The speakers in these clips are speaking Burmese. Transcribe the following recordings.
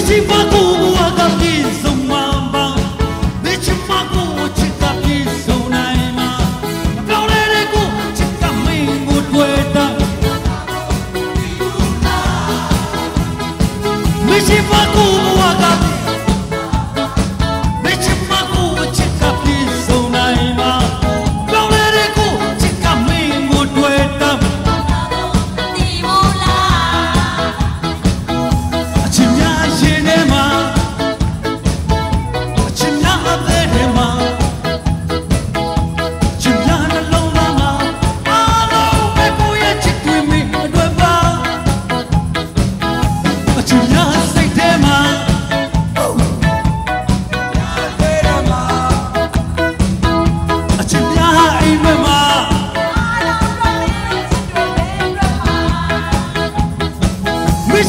Isi a agakizo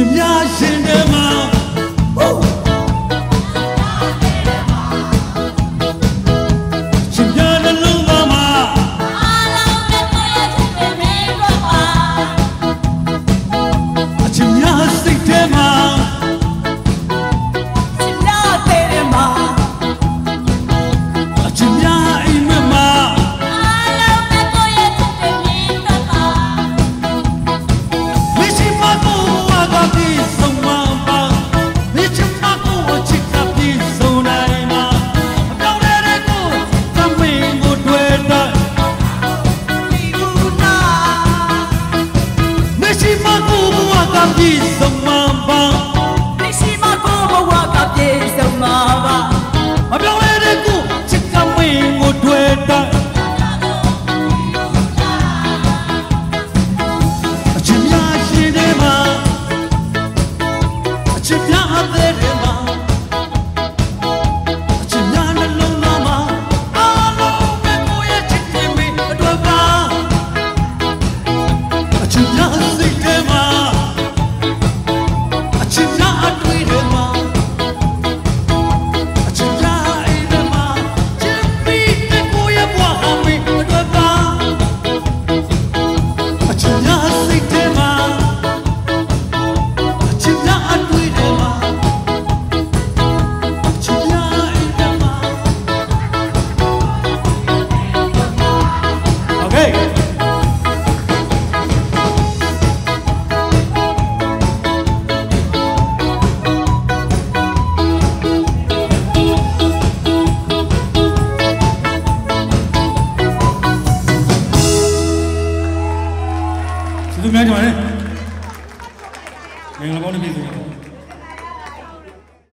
ရှင်များရှင် ကျေးဇူးများတင်ပါတယ်မင်္ဂလာပေါင်းတစ်ပြည့်စုံပါ